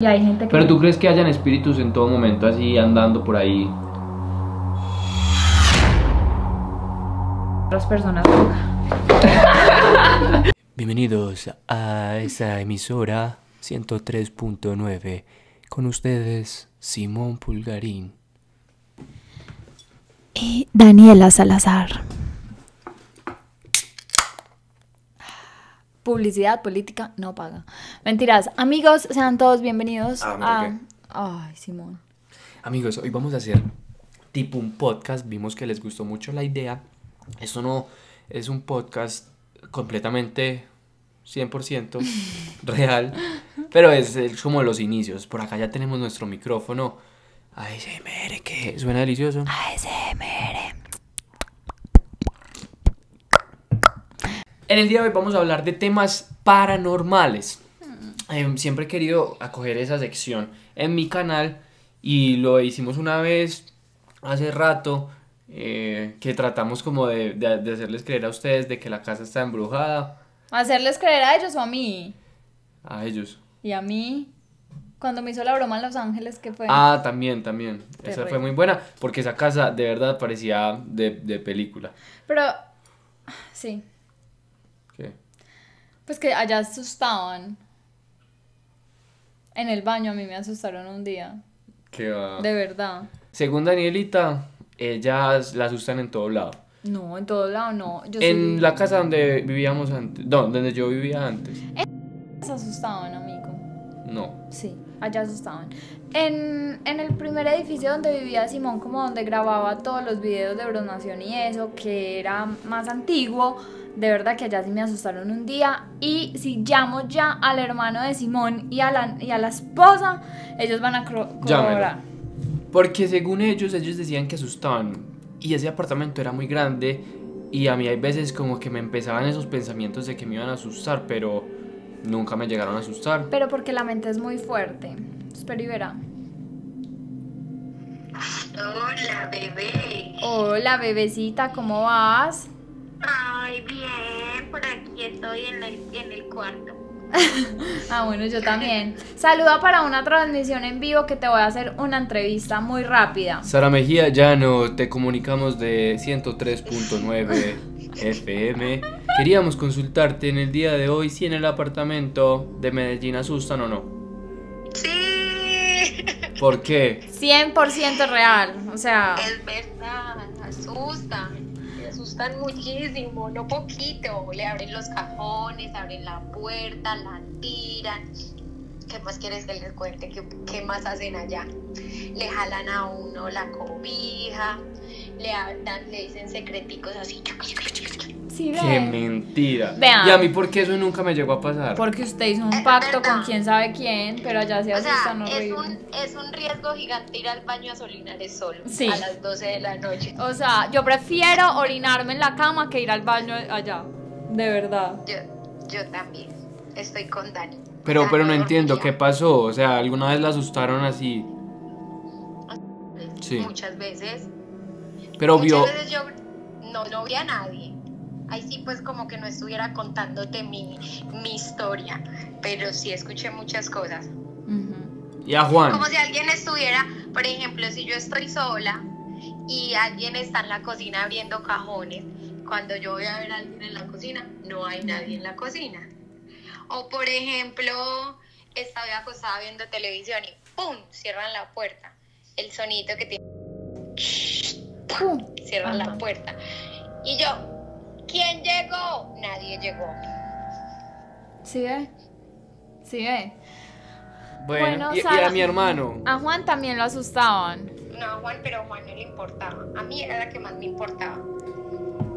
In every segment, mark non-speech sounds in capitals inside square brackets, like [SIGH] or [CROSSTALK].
Y hay gente que... Pero tú crees que hayan espíritus en todo momento así andando por ahí. Otras personas... [LAUGHS] Bienvenidos a esa emisora 103.9. Con ustedes, Simón Pulgarín. Y Daniela Salazar. Publicidad política no paga. Mentiras. Amigos, sean todos bienvenidos Ah, a... Ay, Simón. Amigos, hoy vamos a hacer tipo un podcast. Vimos que les gustó mucho la idea. Esto no es un podcast completamente 100% [LAUGHS] real, pero es, es como los inicios. Por acá ya tenemos nuestro micrófono ASMR que suena delicioso. ASMR. En el día de hoy vamos a hablar de temas paranormales. Eh, siempre he querido acoger esa sección en mi canal y lo hicimos una vez hace rato eh, que tratamos como de, de- de hacerles creer a ustedes de que la casa está embrujada Hacerles creer a ellos o a mí. a ellos. Y a mí. Cuando me hizo la broma en Los Ángeles, ¿qué fue? Ah, también, también. Esa fue muy buena porque esa casa de verdad parecía de, de película. Pero... Sí. Pues que allá asustaban. En el baño a mí me asustaron un día. ¿Qué va? De verdad. Según Danielita, ellas la asustan en todo lado. No, en todo lado no. Yo En sí- la casa donde vivíamos antes, no, donde yo vivía antes. Se asustaban, amigo. No. Sí, allá asustaban. En, en el primer edificio donde vivía Simón, como donde grababa todos los videos de Bronación y eso, que era más antiguo, de verdad que allá sí me asustaron un día. Y si llamo ya al hermano de Simón y a la, y a la esposa, ellos van a corroborar. Porque según ellos, ellos decían que asustaban. Y ese apartamento era muy grande. Y a mí hay veces como que me empezaban esos pensamientos de que me iban a asustar, pero nunca me llegaron a asustar. Pero porque la mente es muy fuerte. Espera y verá. Hola, bebé. Hola, bebecita, ¿cómo vas? Ay, bien, por aquí estoy en el, en el cuarto. [LAUGHS] Ah, bueno, yo también. Saluda para una transmisión en vivo que te voy a hacer una entrevista muy rápida. Sara Mejía, ya no te comunicamos de 103.9 [LAUGHS] FM. Queríamos consultarte en el día de hoy si en el apartamento de Medellín asustan o no. Sí, ¿Por qué? 100% real. O sea, es verdad, asustan. Asustan muchísimo, no poquito. Le abren los cajones, abren la puerta, la tiran. ¿Qué más quieres que les cuente? ¿Qué, qué más hacen allá? Le jalan a uno la cobija, le, hablan, le dicen secreticos así. sí ¡Qué mentira! Vean. Y a mí, ¿por qué eso nunca me llegó a pasar? Porque usted hizo un Es pacto con quién sabe quién, pero allá se O sea, asustan es un, es un riesgo gigante ir al baño a Solinares solo Sí. a las 12 de la noche. O sea, yo prefiero orinarme en la cama que ir al baño allá. De verdad. Yo, yo también estoy con Dani. Pero, Dani pero no entiendo, dormía ¿qué pasó? O sea, ¿alguna vez la asustaron así? Sí. Muchas veces. Pero Muchas vio... veces yo no, no vi a nadie. Ahí sí, pues como que no estuviera contándote mi, mi historia. Pero sí escuché muchas cosas. Y a Juan. Como si alguien estuviera, por ejemplo, si yo estoy sola y alguien está en la cocina abriendo cajones, cuando yo voy a ver a alguien en la cocina, no hay nadie en la cocina. O por ejemplo, estoy acostada viendo televisión y ¡pum! cierran la puerta. El sonito que tiene, Pum. cierran Ajá. la puerta. Y yo, ¿quién llegó? Nadie llegó. ¿Sí ve? ¿Sí ve? Bueno, Bueno, y, y Sara- a mi hermano. A Juan también lo asustaban. No, Juan, pero a Juan no le importaba. A mí era la que más me importaba.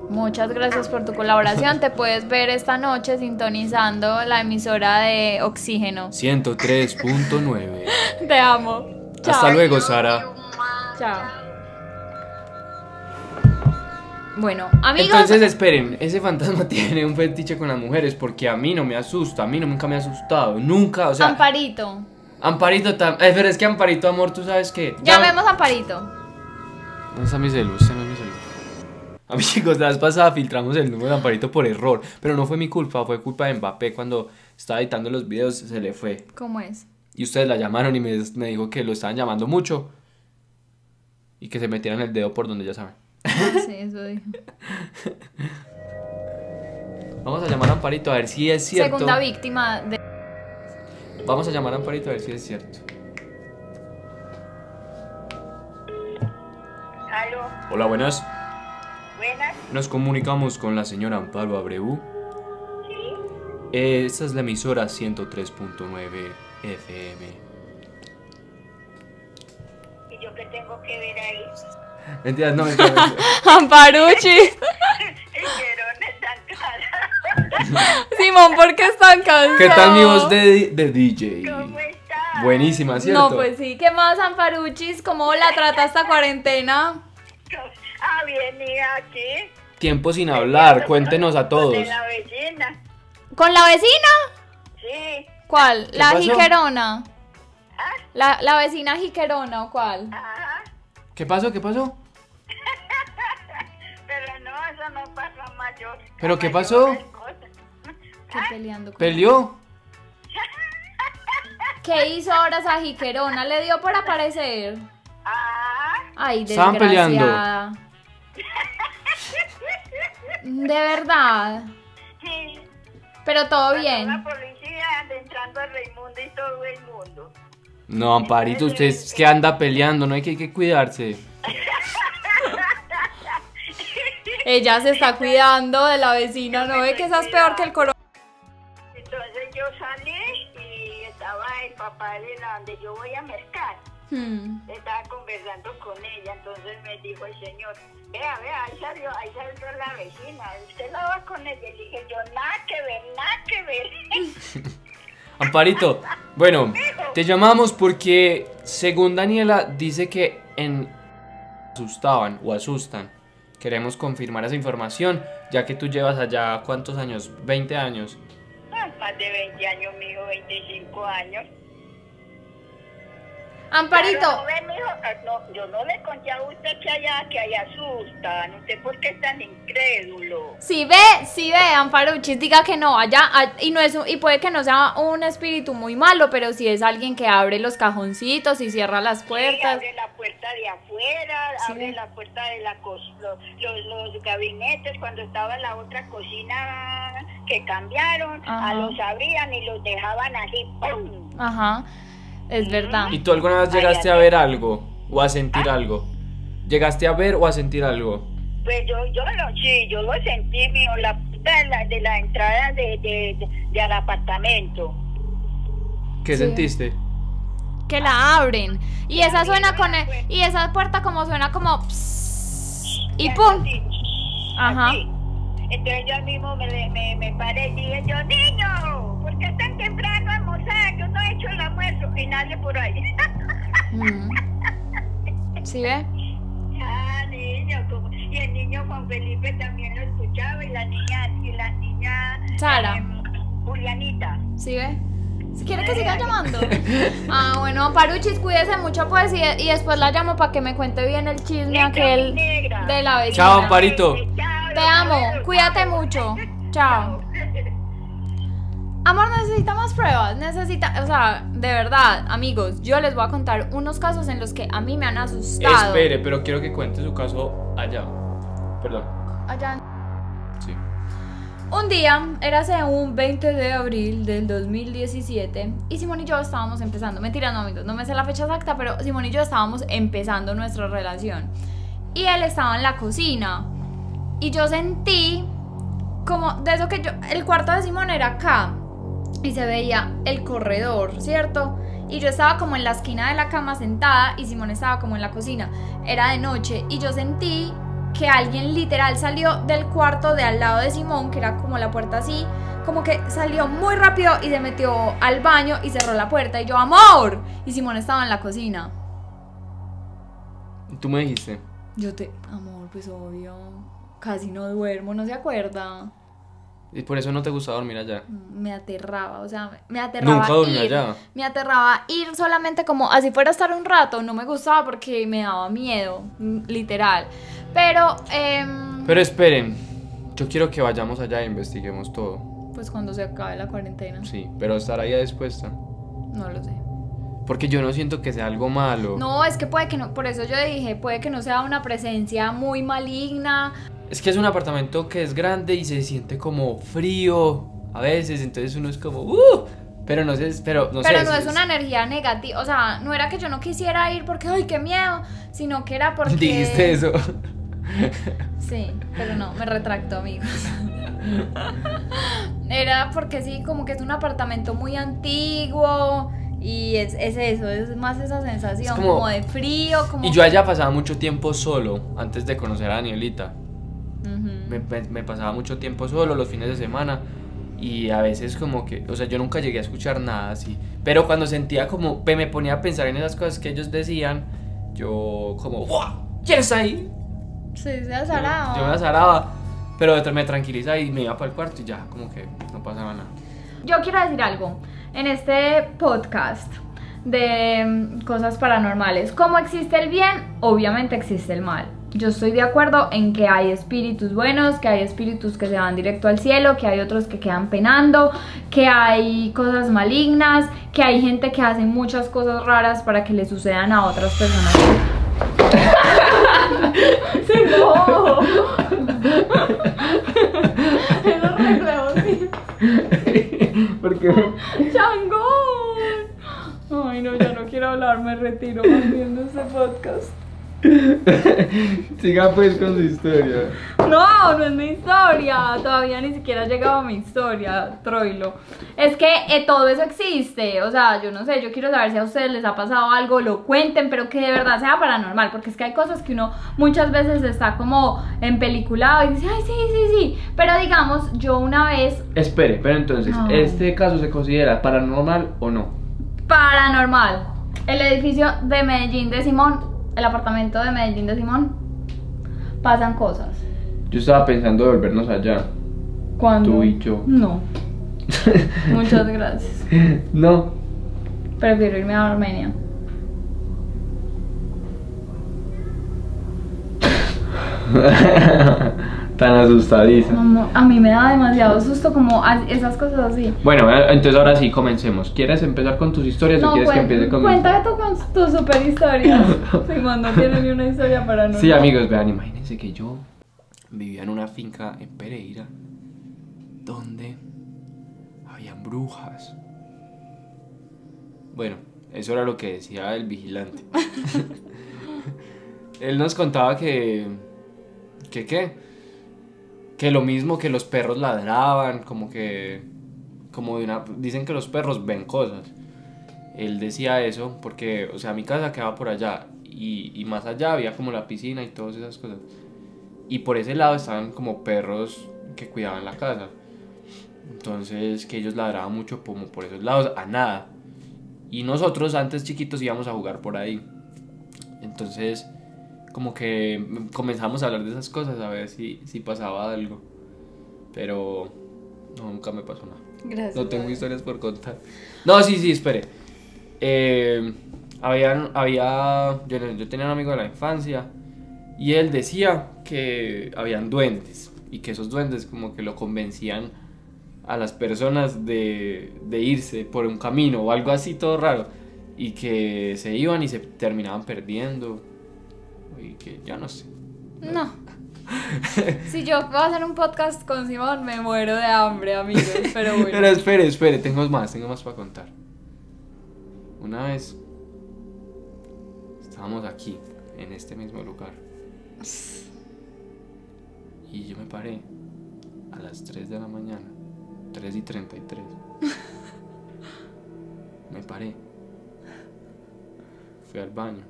Muchas gracias por tu colaboración. Te puedes ver esta noche sintonizando la emisora de Oxígeno. 103.9. [LAUGHS] Te amo. Chao. Hasta luego, Sara. Chao. Bueno, amigos. Entonces, esperen, ese fantasma [LAUGHS] tiene un fetiche con las mujeres porque a mí no me asusta, a mí no nunca me ha asustado, nunca, o sea, Amparito. Amparito tam- eh, pero es que Amparito, amor, tú sabes que... Llamemos a Amparito. ¿Dónde está mi celu? Este no es mi celu. [LAUGHS] Amigos, la vez pasada filtramos el número de Amparito por error, pero no fue mi culpa, fue culpa de Mbappé cuando estaba editando los videos, se le fue. ¿Cómo es? y ustedes la llamaron y me, me dijo que lo estaban llamando mucho y que se metieran el dedo por donde ya saben. [LAUGHS] Sí, eso dijo. Vamos a llamar a Amparito a ver si es cierto. Segunda víctima de... Vamos a llamar a Amparito a ver si es cierto. Aló, Hola, buenas. buenas, Nos comunicamos con la señora Amparo Abreu. sí. Eh, Esta es la emisora 103.9 FM. ¿Y yo qué tengo que ver ahí? Mentiras, no, mentiras. [LAUGHS] Amparuchi. [LAUGHS] Simón, ¿por qué están cansados? ¿Qué tal mi voz de, de DJ? ¿Cómo estás? Buenísima, ¿cierto? No, pues sí. ¿Qué más, Amparuchis? ¿Cómo la trata esta cuarentena? Ah, bien, hija, aquí. Tiempo sin hablar, cuéntenos a todos. De la vecina. ¿Con la vecina? Sí. ¿Cuál? ¿Qué ¿La pasó? jiquerona? Ah, ¿La, ¿La vecina jiquerona o cuál? ajá. ¿Qué pasó? ¿Qué pasó? [LAUGHS] Pero no, eso no pasa a mayor. ¿Pero qué pasó? ¿Qué peleando con ¿Peleó? [LAUGHS] ¿Qué hizo ahora esa jiquerona? ¿Le dio por aparecer? Ah, Ay, Estaban peleando. De verdad. sí. Pero todo La bien. policía entrando a Raimundo y todo el mundo. No, Amparito, usted es que anda peleando, no hay que, hay que cuidarse. Ella se está cuidando de la vecina, ¿no ve que esa es peor que el coronavirus? Entonces yo salí y estaba el papá de la donde yo voy a mercar. Hmm. Estaba conversando con ella, entonces me dijo el señor, vea, vea, ahí salió, ahí salió la vecina, usted la va con ella. Y dije yo, nada que ver, nada que ver. [LAUGHS] Amparito, bueno, te llamamos porque según Daniela dice que en asustaban o asustan. Queremos confirmar esa información, ya que tú llevas allá cuántos años, 20 años. Ah, Más de 20 años, mijo, 25 años. Claro, Amparito, no ve, mijo, no, yo no le conté a usted que allá, que allá asustan. ¿Usted por qué es tan incrédulo? si ve, si ve, Amparuchis, diga que no, allá, a- y no es y puede que no sea un espíritu muy malo, pero si es alguien que abre los cajoncitos y cierra las Sí, puertas. abre la puerta de afuera, Sí. abre la puerta de la los, los gabinetes cuando estaba la otra cocina que cambiaron, Ajá. a los abrían y los dejaban así, ¡pum! Ajá, es verdad. ¿Y tú alguna vez llegaste a ver algo o a sentir algo? ¿Llegaste a ver o a sentir algo? Pues yo, yo lo, sí, yo lo sentí, mío, la puerta de la, de la entrada de, de, de- de al apartamento. ¿Qué Sí. sentiste? Que la abren. Y esa suena con el- pues. y esa puerta como suena como pss, y pum. así, Ajá. así. Entonces yo mismo me, me, me paré y dije yo, niño, ¿por qué tan temprano no he hecho el almuerzo y nadie por ahí. Mm. ¿Sí ve? ah, niño, como- y el niño Juan Felipe también lo escuchaba y la niña, y la niña Sara. em, Julianita. ¿Sí ve? ¿Si quiere que siga llamando? [LAUGHS] Ah, bueno, Paruchis, cuídese mucho pues y, y después la llamo para que me cuente bien el chisme aquel negra. de la vecina. Chao, Amparito. Te amo, cuídate chao. mucho. Chao. Amor, necesita más pruebas, necesita, o sea, de verdad, amigos, yo les voy a contar unos casos en los que a mí me han asustado. Espere, pero quiero que cuente su caso allá. Perdón. Allá Sí. Un día, érase un 20 de abril del 2017 y Simón y yo estábamos empezando, mentira no amigos, no me sé la fecha exacta, pero Simón y yo estábamos empezando nuestra relación y él estaba en la cocina y yo sentí como de eso que yo, el cuarto de Simón era acá y se veía el corredor, ¿cierto? Y yo estaba como en la esquina de la cama sentada y Simón estaba como en la cocina, era de noche y yo sentí que alguien literal salió del cuarto de al lado de Simón, que era como la puerta así, como que salió muy rápido y se metió al baño y cerró la puerta y yo, amor, y Simón estaba en la cocina. ¿Y tú me dijiste? Yo te, amor, pues obvio, casi no duermo, no se acuerda. Y por eso no te gusta dormir allá. Me aterraba, o sea, me aterraba Nunca dormí ir. allá. Me aterraba ir solamente como así fuera a estar un rato, no me gustaba porque me daba miedo, mm, literal. Pero, em, Pero esperen, yo quiero que vayamos allá e investiguemos todo. pues cuando se acabe la cuarentena, Sí, pero estar ahí dispuesta. no lo sé. Porque yo no siento que sea algo malo. No, es que puede que no, por eso yo dije, puede que no sea una presencia muy maligna. Es que es un apartamento que es grande y se siente como frío a veces, entonces uno es como, ¡uh! Pero no sé, pero no pero sé. no es una energía negativa, o sea, no era que yo no quisiera ir porque, ay, qué miedo, sino que era porque... [LAUGHS] Dijiste eso. [LAUGHS] Sí, pero no, me retracto, amigos. [LAUGHS] Era porque sí, como que es un apartamento muy antiguo y es, es eso, es más esa sensación Es como- como, de frío, como... Y yo allá pasaba mucho tiempo solo antes de conocer a Danielita. Me, pasaba mucho tiempo solo los fines de semana y a veces como que, o sea, yo nunca llegué a escuchar nada así. Pero cuando sentía como, me ponía a pensar en esas cosas que ellos decían, yo como, ¡Wow! ¿Quién está ahí? Sí, se Yo, azaraba. yo me azaraba, pero me tranquilizaba y me iba para el cuarto y ya, como que no pasaba nada. Yo quiero decir algo en este podcast de mm, cosas paranormales. ¿Cómo existe el bien? Obviamente existe el mal. Yo estoy de acuerdo en que hay espíritus buenos, que hay espíritus que se van directo al cielo, que hay otros que quedan penando, que hay cosas malignas, que hay gente que hace muchas cosas raras para que le sucedan a otras personas. ¡Changón! Ay, no, ya no quiero hablar, me retiro más bien de este podcast. [LAUGHS] siga pues con su historia. No, no es mi historia. Todavía ni siquiera ha llegado a mi historia, Troilo. Es que eh, todo eso existe. O sea, yo no sé, yo quiero saber si a ustedes les ha pasado algo, lo cuenten, pero que de verdad sea paranormal. Porque es que hay cosas que uno muchas veces está como en peliculado y dice, ay, sí, sí, sí. Pero digamos, yo una vez, Espere, pero entonces, No. ¿este caso se considera paranormal o no? paranormal. El edificio de Medellín de Simón, el apartamento de Medellín de Simón, pasan cosas. Yo estaba pensando de volvernos allá. Cuando Tú y yo. No. [LAUGHS] Muchas gracias. no. Prefiero irme a Armenia. [LAUGHS] Tan asustadiza. A mí me da demasiado susto como esas cosas así. Bueno, eh, entonces ahora sí, comencemos. ¿Quieres empezar con tus historias o No, quieres que cuen- empiece con cuéntame tú con tu super historia. [LAUGHS] Simón no tiene ni una historia para nosotros. Sí, amigos, vean, imagínense que yo vivía en una finca en Pereira donde habían brujas. Bueno, eso era lo que decía el vigilante. [LAUGHS] [LAUGHS] Él nos contaba que... ¿Que qué? Que lo mismo que los perros ladraban, como que... Como de una... Dicen que los perros ven cosas. Él decía eso porque, o sea, mi casa quedaba por allá y, y más allá había como la piscina y todas esas cosas. Y por ese lado estaban como perros que cuidaban la casa. Entonces, que ellos ladraban mucho como por esos lados, a nada. Y nosotros antes chiquitos íbamos a jugar por ahí. Entonces, como que comenzamos a hablar de esas cosas, a ver si, si pasaba algo. Pero no, nunca me pasó nada. Gracias. No tengo historias por contar. No, sí, sí, espere. Eh, habían, había, yo, yo tenía un amigo de la infancia y él decía que habían duendes y que esos duendes como que lo convencían a las personas de, de irse por un camino o algo así todo raro y que se iban y se terminaban perdiendo y que ya no sé. No. Si yo voy a hacer un podcast con Simón, me muero de hambre, amigos. Pero bueno. [LAUGHS] Pero espere, espere, tengo más, tengo más para contar. Una vez estábamos aquí, en este mismo lugar. Y yo me paré a las 3 de la mañana, 3 y 33. Me paré. Fui al baño.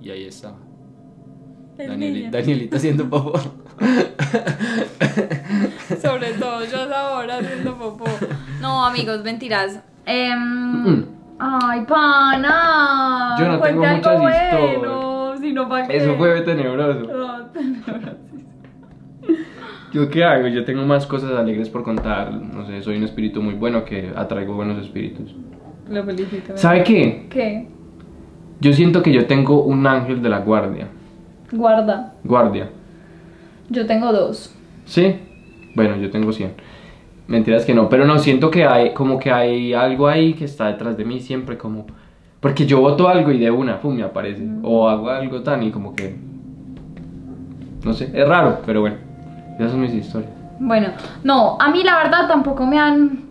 Y ahí estaba. El Danieli- niño. Danielita haciendo popó. [LAUGHS] Sobre todo yo a esa hora haciendo popó. No, amigos, mentiras. Em. Ay, pana. Yo no tengo muchas bueno. Eso fue tenebroso. Ah, tenebroso. ¿Yo qué hago? Yo tengo más cosas alegres por contar. No sé, soy un espíritu muy bueno que atraigo buenos espíritus. Lo felicito. ¿Sabe qué? ¿Qué? Yo siento que yo tengo un ángel de la guardia. Guarda. Guardia. Yo tengo dos. ¿Sí? Bueno, yo tengo 100. Mentiras que no, pero no, siento que hay como que hay algo ahí que está detrás de mí siempre como Porque yo voto algo y de una, pum, me aparece. O hago algo tan y como que. No sé, es raro, pero bueno. Esas son mis historias. Bueno, no, a mí la verdad tampoco me han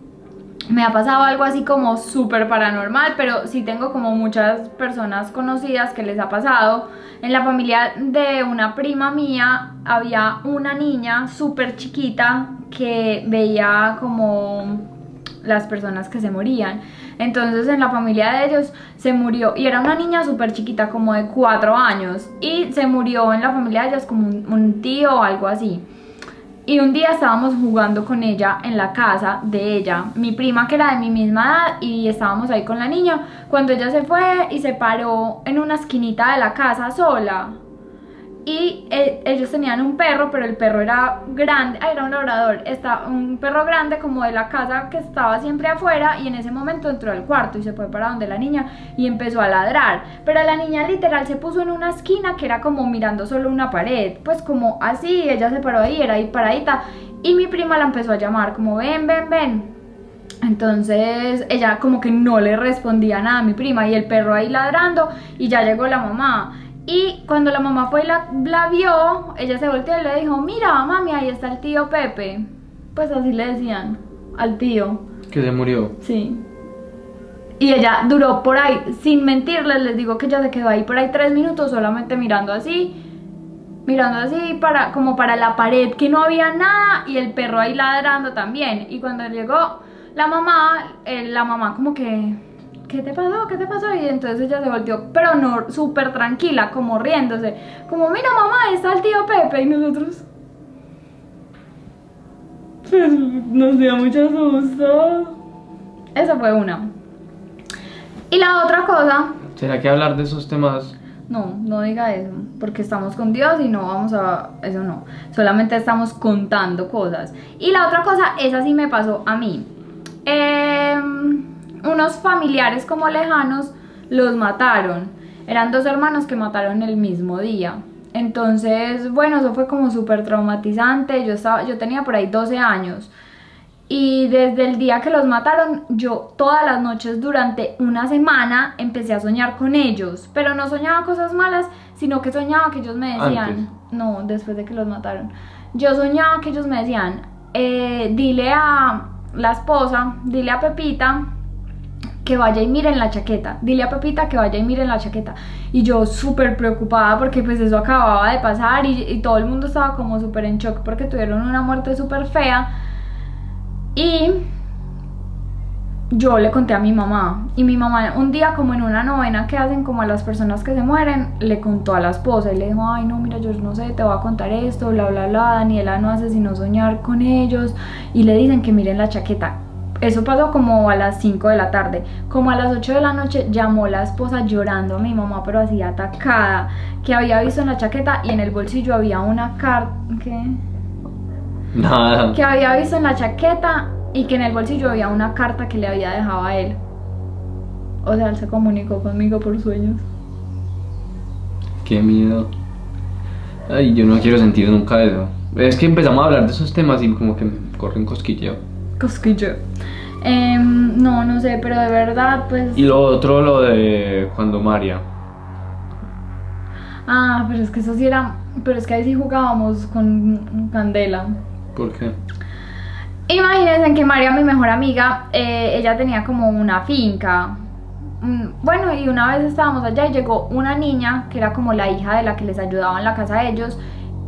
me ha pasado algo así como súper paranormal, pero sí tengo como muchas personas conocidas que les ha pasado. En la familia de una prima mía había una niña súper chiquita que veía como las personas que se morían. Entonces en la familia de ellos se murió, y era una niña súper chiquita, como de cuatro años, y se murió en la familia de ellos como un, un tío o algo así. Y un día estábamos jugando con ella en la casa de ella, mi prima que era de mi misma edad y estábamos ahí con la niña, cuando ella se fue y se paró en una esquinita de la casa sola. Y ellos tenían un perro, pero el perro era grande, ah, era un labrador, está, un perro grande como de la casa que estaba siempre afuera y en ese momento entró al cuarto y se fue para donde la niña y empezó a ladrar. Pero la niña literal se puso en una esquina que era como mirando solo una pared, pues como así, ella se paró ahí, era ahí paradita y mi prima la empezó a llamar como ven, ven, ven. Entonces ella como que no le respondía nada a mi prima y el perro ahí ladrando y ya llegó la mamá. Y cuando la mamá fue y la, la vio, ella se volteó y le dijo, mira mami, ahí está el tío Pepe. Pues así le decían al tío. Que se murió. Sí. Y ella duró por ahí, sin mentirles, les digo que ella se quedó ahí por ahí tres minutos solamente mirando así, mirando así para, como para la pared que no había nada y el perro ahí ladrando también. Y cuando llegó la mamá, eh, la mamá como que ¿qué te pasó? ¿Qué te pasó? Y entonces ella se volteó, pero no, súper tranquila, como riéndose, como, mira mamá, ahí está el tío Pepe, y nosotros... Pues nos dio mucho susto. Esa fue una. Y la otra cosa, ¿Será que hablar de esos temas no, no diga eso, porque estamos con Dios y no vamos a... Eso no, solamente estamos contando cosas. Y la otra cosa, esa sí me pasó a mí. Em, unos familiares como lejanos los mataron. Eran dos hermanos que mataron el mismo día. Entonces, bueno, eso fue como súper traumatizante. Yo, estaba, yo tenía por ahí 12 años. Y desde el día que los mataron, yo todas las noches durante una semana empecé a soñar con ellos. Pero no soñaba cosas malas, sino que soñaba que ellos me decían, Antes. no, después de que los mataron. Yo soñaba que ellos me decían, eh, dile a la esposa, dile a Pepita que vaya y mire en la chaqueta. Dile a Pepita que vaya y mire en la chaqueta. Y yo súper preocupada porque pues eso acababa de pasar y, y todo el mundo estaba como súper en shock porque tuvieron una muerte súper fea. Y yo le conté a mi mamá. Y mi mamá un día como en una novena que hacen como a las personas que se mueren, le contó a la esposa y le dijo, ay no, mira, yo no sé, te voy a contar esto, bla, bla, bla. Daniela no hace sino soñar con ellos. Y le dicen que miren la chaqueta. Eso pasó como a las 5 de la tarde. Como a las 8 de la noche llamó la esposa llorando a mi mamá, pero así atacada, que había visto en la chaqueta y en el bolsillo había una carta. ¿Qué? Nada. Que había visto en la chaqueta y que en el bolsillo había una carta que le había dejado a él. O sea, él se comunicó conmigo por sueños. Qué miedo. Ay, yo no quiero sentir nunca eso. Es que empezamos a hablar de esos temas y como que me corre un cosquilleo. Cosquillo. Em, no, no sé, pero de verdad, pues. Y lo otro, lo de cuando María. Ah, pero es que eso sí era. Pero es que ahí sí jugábamos con candela. ¿Por qué? Imagínense que María, mi mejor amiga, eh, ella tenía como una finca. Mm, Bueno, y una vez estábamos allá y llegó una niña que era como la hija de la que les ayudaba en la casa a ellos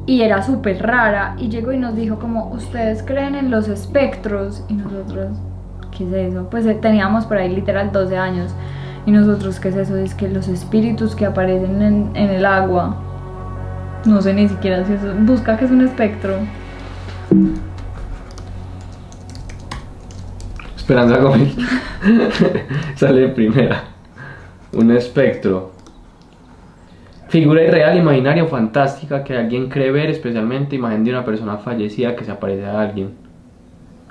y era súper rara y llegó y nos dijo como, ¿ustedes creen en los espectros? Y nosotros, ¿qué es eso? Pues eh, teníamos por ahí literal 12 años y nosotros, ¿qué es eso? Es que los espíritus que aparecen en, el agua, no sé ni siquiera si eso, busca que es un espectro. Esperanza Gómez. [LAUGHS] Sale de primera. Un espectro. Figura irreal, imaginaria o fantástica que alguien cree ver, especialmente imagen de una persona fallecida que se aparece a alguien.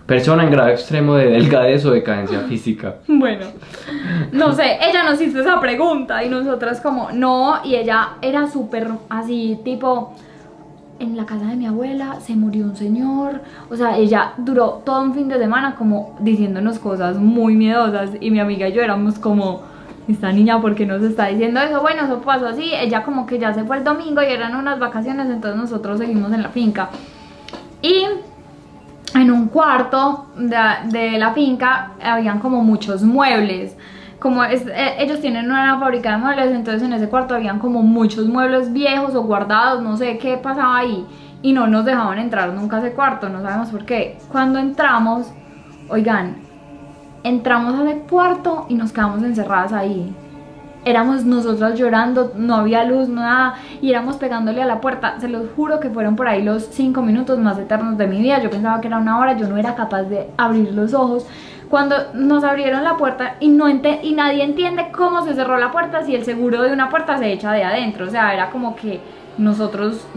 Persona en grado extremo de delgadez o decadencia [LAUGHS] física. Bueno, no sé, ella nos hizo esa pregunta y nosotras como, no, y ella era súper así, tipo, en la casa de mi abuela se murió un señor, o sea, ella duró todo un fin de semana como diciéndonos cosas muy miedosas y mi amiga y yo éramos como, esta niña, ¿por qué nos está diciendo eso? Bueno, eso pasó así, ella como que ya se fue el domingo y eran unas vacaciones, entonces nosotros seguimos en la finca. Y en un cuarto de, la finca habían como muchos muebles. Como eh, ellos tienen una fábrica de muebles, entonces en ese cuarto habían como muchos muebles viejos o guardados, no sé qué pasaba ahí. Y no nos dejaban entrar nunca a ese cuarto, no sabemos por qué. Cuando entramos, oigan, entramos a ese cuarto y nos quedamos encerradas ahí. Éramos nosotras llorando, no había luz, nada, y éramos pegándole a la puerta. Se los juro que fueron por ahí los cinco minutos más eternos de mi vida. Yo pensaba que era una hora, yo no era capaz de abrir los ojos. Cuando nos abrieron la puerta y, no ente- y nadie entiende cómo se cerró la puerta si el seguro de una puerta se echa de adentro. O sea, era como que nosotros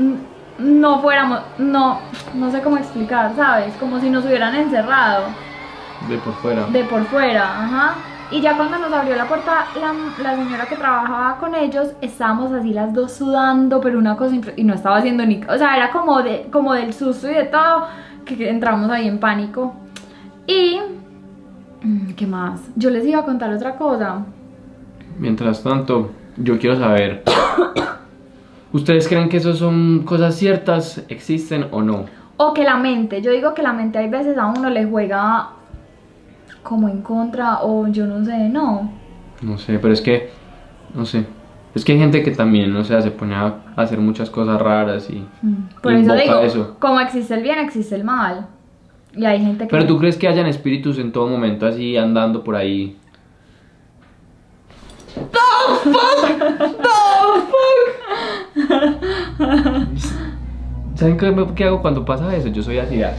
no fuéramos, no, no sé cómo explicar, ¿sabes? Como si nos hubieran encerrado De por fuera. de por fuera, ajá. Y ya cuando nos abrió la puerta la, la señora que trabajaba con ellos, estábamos así las dos sudando, pero una cosa y no estaba haciendo ni, o sea, era como de como del susto y de todo que, que entramos ahí en pánico. Y mm, ¿qué más? Yo les iba a contar otra cosa. Mientras tanto, yo quiero saber. [COUGHS] ¿Ustedes creen que eso son cosas ciertas, existen o no? O que la mente, yo digo que la mente hay veces a uno le juega como en contra o yo no sé, no. No sé, pero es que. No sé. Es que hay gente que también, o sea, se pone a hacer muchas cosas raras y. Por eso invoca digo, eso. como existe el bien, existe el mal. Y hay gente que Pero tú crees que hayan espíritus en todo momento así andando por ahí. ¿Saben qué, qué hago cuando pasa eso? Yo soy así, ya.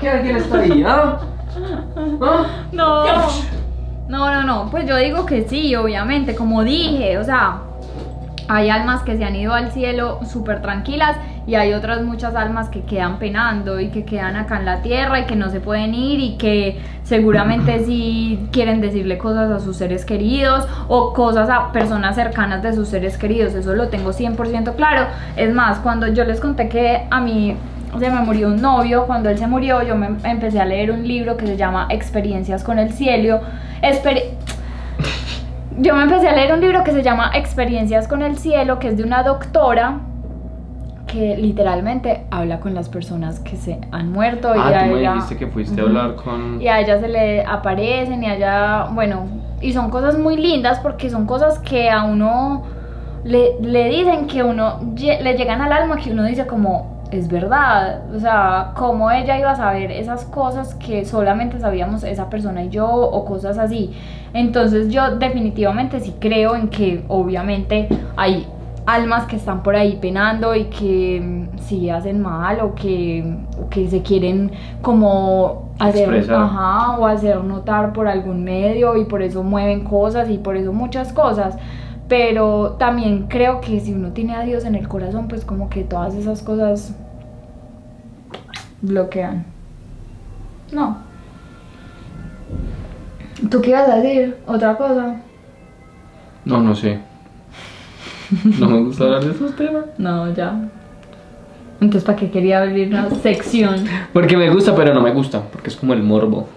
¿Qué alguien está ahí? ¿Ah? ¿Ah? No, no, no, no, pues yo digo que sí, obviamente, como dije, o sea, hay almas que se han ido al cielo súper tranquilas y hay otras muchas almas que quedan penando y que quedan acá en la tierra y que no se pueden ir y que seguramente sí quieren decirle cosas a sus seres queridos o cosas a personas cercanas de sus seres queridos, eso lo tengo 100% claro. Es más, cuando yo les conté que a mí se me murió un novio, cuando él se murió yo me empecé a leer un libro que se llama Experiencias con el cielo. Exper- yo me empecé a leer un libro que se llama Experiencias con el cielo, que es de una doctora que literalmente habla con las personas que se han muerto y Ah, a tú me ella- dijiste que fuiste a hablar con. y a ella se le aparecen y a ella, bueno, y son cosas muy lindas porque son cosas que a uno le, le dicen que uno le llegan al alma que uno dice como es verdad, o sea, cómo ella iba a saber esas cosas que solamente sabíamos esa persona y yo o cosas así. Entonces yo definitivamente sí creo en que obviamente hay almas que están por ahí penando y que mm, sí hacen mal o que, o que se quieren como hacer, Expresar. ajá, o hacer notar por algún medio y por eso mueven cosas y por eso muchas cosas. Pero también creo que si uno tiene a Dios en el corazón, pues como que todas esas cosas bloquean. No. ¿Tú qué ibas a decir? ¿Otra cosa? No, no sé. No me gusta hablar de esos temas. No, ya. Entonces, ¿para qué quería abrir una sección? Porque me gusta, pero no me gusta, porque es como el morbo.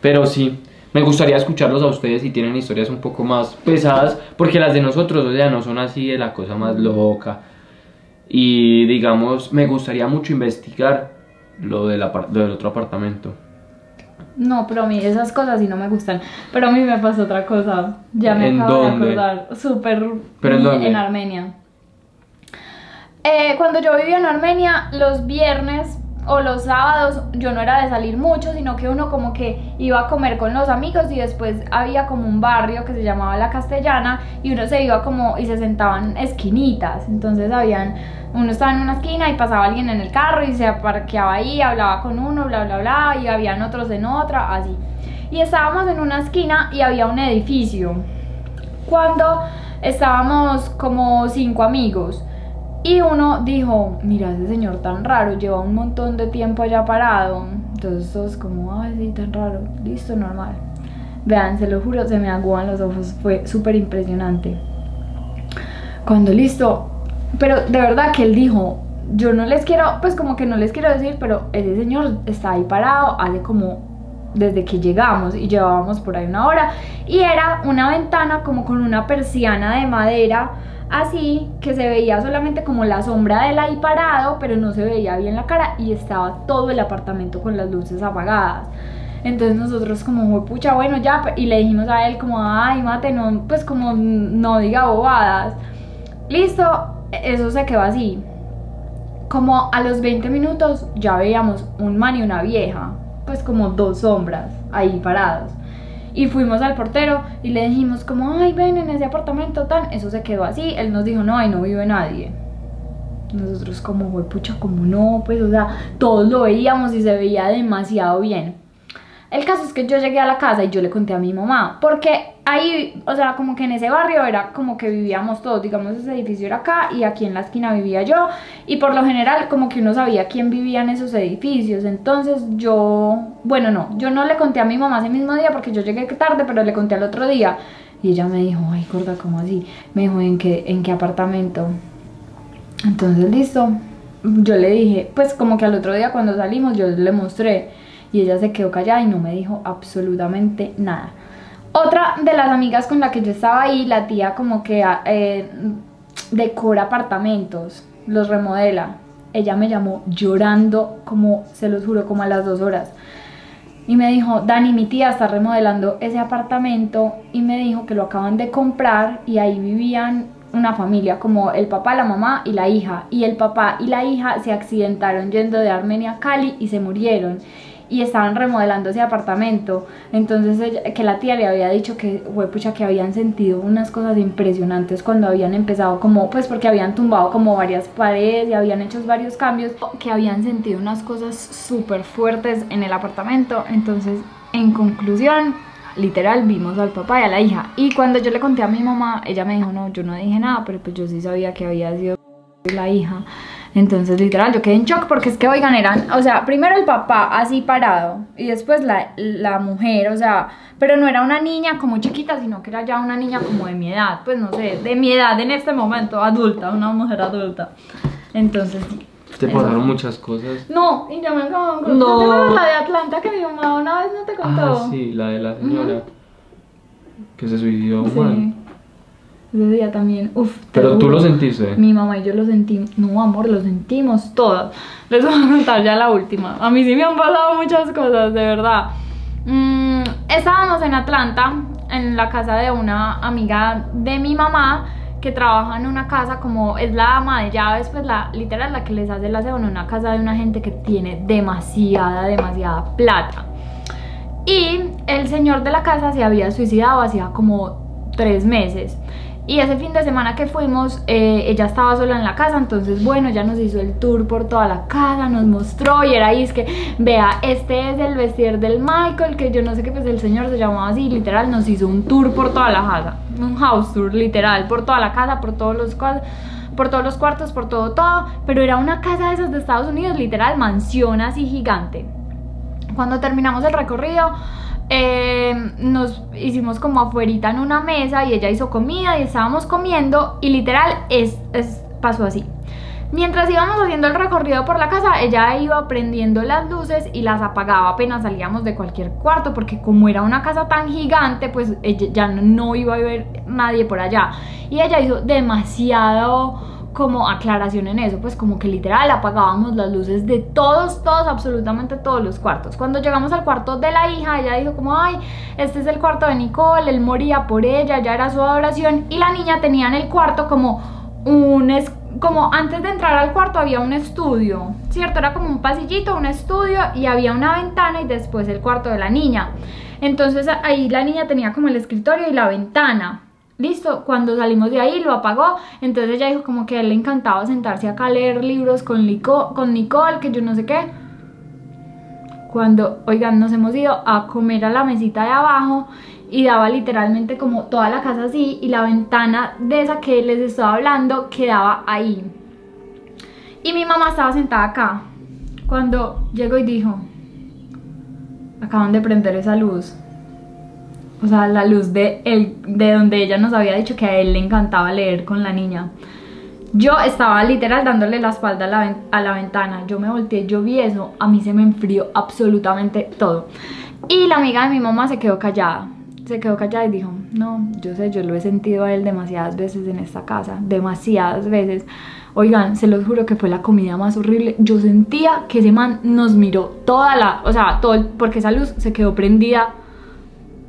Pero sí, me gustaría escucharlos a ustedes si tienen historias un poco más pesadas, porque las de nosotros, o sea, no son así de la cosa más loca. Y digamos, me gustaría mucho investigar lo del, apar- lo del otro apartamento. No, pero a mí esas cosas sí no me gustan. Pero a mí me pasó otra cosa. Ya me ¿En acabo dónde? de acordar. Súper. ¿Pero en? Armenia. Eh, cuando yo vivía en Armenia, los viernes o los sábados, yo no era de salir mucho, sino que uno como que iba a comer con los amigos y después había como un barrio que se llamaba La Castellana y uno se iba como y se sentaban esquinitas. Entonces habían, uno estaba en una esquina y pasaba alguien en el carro y se parqueaba ahí, hablaba con uno, bla, bla, bla, y habían otros en otra, así. Y estábamos en una esquina y había un edificio. Cuando estábamos como cinco amigos. Y uno dijo, mira ese señor tan raro, lleva un montón de tiempo allá parado. Entonces todos como, ay, sí, tan raro, listo, normal. Vean, se lo juro, se me aguan los ojos, fue súper impresionante. Cuando listo, pero de verdad que él dijo, yo no les quiero, pues como que no les quiero decir, pero ese señor está ahí parado hace como desde que llegamos y llevábamos por ahí una hora y era una ventana como con una persiana de madera así que se veía solamente como la sombra de él ahí parado pero no se veía bien la cara y estaba todo el apartamento con las luces apagadas. Entonces nosotros como pucha bueno ya y le dijimos a él como ay mate no pues como no diga bobadas listo eso se quedó así. Como a los 20 minutos ya veíamos un man y una vieja pues como dos sombras ahí parados. Y fuimos al portero y le dijimos como, ay, ven en ese apartamento tan, eso se quedó así. Él nos dijo, no, ahí no vive nadie. Nosotros como, pucha, como no, pues, o sea, todos lo veíamos y se veía demasiado bien. El caso es que yo llegué a la casa y yo le conté a mi mamá, porque ahí, o sea, como que en ese barrio era como que vivíamos todos, digamos, ese edificio era acá y aquí en la esquina vivía yo, y por lo general como que uno sabía quién vivía en esos edificios, entonces yo, bueno, no, yo no le conté a mi mamá ese mismo día porque yo llegué tarde, pero le conté al otro día, y ella me dijo, ay, gorda, ¿cómo así? Me dijo, ¿en qué, en qué apartamento? Entonces, listo, yo le dije, pues como que al otro día cuando salimos yo le mostré, y ella se quedó callada y no me dijo absolutamente nada. Otra de las amigas con la que yo estaba ahí, la tía como que eh, decora apartamentos, los remodela. Ella me llamó llorando, como se los juro, como a las dos horas. Y me dijo, Dani, mi tía está remodelando ese apartamento y me dijo que lo acaban de comprar y ahí vivían una familia, como el papá, la mamá y la hija. Y el papá y la hija se accidentaron yendo de Armenia a Cali y se murieron y estaban remodelando ese apartamento. Entonces que la tía le había dicho que, pucha, que habían sentido unas cosas impresionantes cuando habían empezado como, pues porque habían tumbado como varias paredes y habían hecho varios cambios, que habían sentido unas cosas súper fuertes en el apartamento. Entonces, en conclusión, literal vimos al papá y a la hija. Y cuando yo le conté a mi mamá, ella me dijo, no, yo no dije nada, pero pues yo sí sabía que había sido la hija. Entonces, literal, yo quedé en shock porque es que, oigan, eran, o sea, primero el papá así parado y después la, la, mujer, o sea, pero no era una niña como chiquita, sino que era ya una niña como de mi edad, pues no sé, de mi edad en este momento, adulta, una mujer adulta. Entonces, te pasaron muchas cosas. No, y ya me acabo de No. la de Atlanta que mi mamá una vez no te contó? Ah, sí, la de la señora que se suicidó, sí ese día también, uff. Pero tú lo sentiste. Mi mamá y yo lo sentimos. No, amor, lo sentimos todas. Les voy a contar ya la última. A mí sí me han pasado muchas cosas, de verdad. Mm, estábamos en Atlanta, en la casa de una amiga de mi mamá que trabaja en una casa como es la ama de llaves, pues la literal la que les hace el aseo en una casa de una gente que tiene demasiada, demasiada plata. Y el señor de la casa se había suicidado hacía como tres meses. Y ese fin de semana que fuimos, eh, ella estaba sola en la casa, entonces bueno, ella nos hizo el tour por toda la casa, nos mostró y era ahí, es que, vea, este es el vestir del Michael, que yo no sé qué, pues el señor se llamaba así, literal, nos hizo un tour por toda la casa, un house tour, literal, por toda la casa, por todos los por todos los cuartos, por todo, todo, pero era una casa de esas de Estados Unidos, literal, mansión así gigante. Cuando terminamos el recorrido, eh, nos hicimos como afuerita en una mesa y ella hizo comida y estábamos comiendo y literal es, pasó así. Mientras íbamos haciendo el recorrido por la casa, ella iba prendiendo las luces y las apagaba apenas salíamos de cualquier cuarto, porque como era una casa tan gigante, pues ella ya no iba a ver nadie por allá. Y ella hizo demasiado como aclaración en eso, pues como que literal apagábamos las luces de todos, todos, absolutamente todos los cuartos. Cuando llegamos al cuarto de la hija, ella dijo como, ay, este es el cuarto de Nicole, él moría por ella, ya era su adoración, y la niña tenía en el cuarto como un, como antes de entrar al cuarto había un estudio, ¿cierto? Era como un pasillito, un estudio, y había una ventana y después el cuarto de la niña. Entonces ahí la niña tenía como el escritorio y la ventana. Listo, cuando salimos de ahí lo apagó, entonces ella dijo como que él le encantaba sentarse acá a leer libros con, con Nicole, que yo no sé qué. Cuando, oigan, nos hemos ido a comer a la mesita de abajo y daba literalmente como toda la casa así y la ventana de esa que les estaba hablando quedaba ahí. Y mi mamá estaba sentada acá cuando llegó y dijo, acaban de prender esa luz o sea, la luz de, el, de donde ella nos había dicho que a él le encantaba leer con la niña. Yo estaba literal dándole la espalda a la, a la, ventana, yo me volteé, yo vi eso, a mí se me enfrió absolutamente todo. Y la amiga de mi mamá se quedó callada. Se quedó callada y dijo, no, yo sé, yo lo he sentido a él demasiadas veces en esta casa, demasiadas veces. Oigan, se los juro que fue la comida más horrible. Yo sentía que ese man nos miró toda la, o sea, todo, porque esa luz se quedó prendida,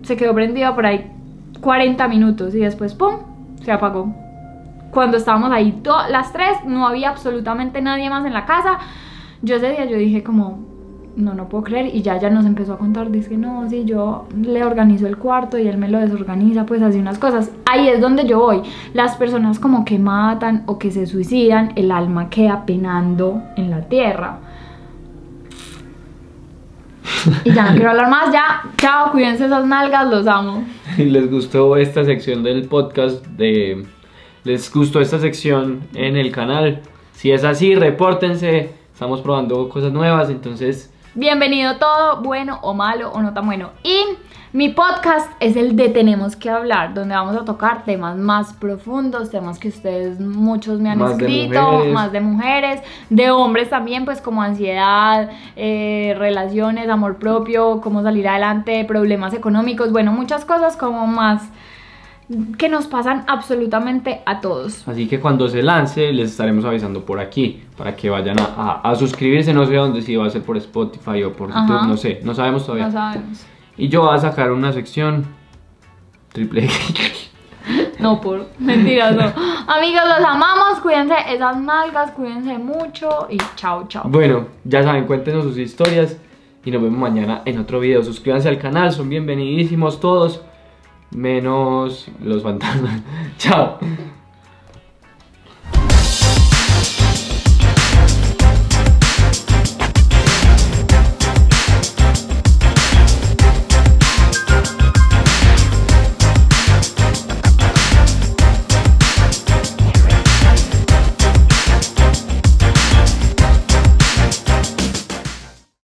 se quedó prendida por ahí 40 minutos y después, ¡pum!, se apagó. Cuando estábamos ahí las tres, no había absolutamente nadie más en la casa. Yo ese día yo dije como, no, no puedo creer. Y ya ya nos empezó a contar, dice no, sí, yo le organizo el cuarto y él me lo desorganiza, pues así unas cosas. Ahí es donde yo voy. Las personas como que matan o que se suicidan, el alma queda penando en la tierra. Y ya no quiero hablar más, ya, chao, cuídense esas nalgas, los amo. [LAUGHS] Les gustó esta sección del podcast de les gustó esta sección en el canal si es así repórtense estamos probando cosas nuevas entonces Bienvenido todo, bueno o malo o no tan bueno. Y mi podcast es el de Tenemos que hablar, donde vamos a tocar temas más profundos, temas que ustedes muchos me han Más escrito, más de mujeres, de hombres también, pues como ansiedad, eh, relaciones, amor propio, cómo salir adelante, problemas económicos, bueno, muchas cosas como más que nos pasan absolutamente a todos. así que cuando se lance les estaremos avisando por aquí para que vayan a, a- a suscribirse no sé dónde si va a ser por Spotify o por Ajá. YouTube no sé no sabemos todavía No sabemos. Y yo voy a sacar una sección triple X. [LAUGHS] No, por mentiras, no. Amigos, los amamos. Cuídense esas nalgas, cuídense mucho y chao, chao. Bueno, ya saben, cuéntenos sus historias y nos vemos mañana en otro video. Suscríbanse al canal, son bienvenidísimos todos, menos los fantasmas. [LAUGHS] Chao.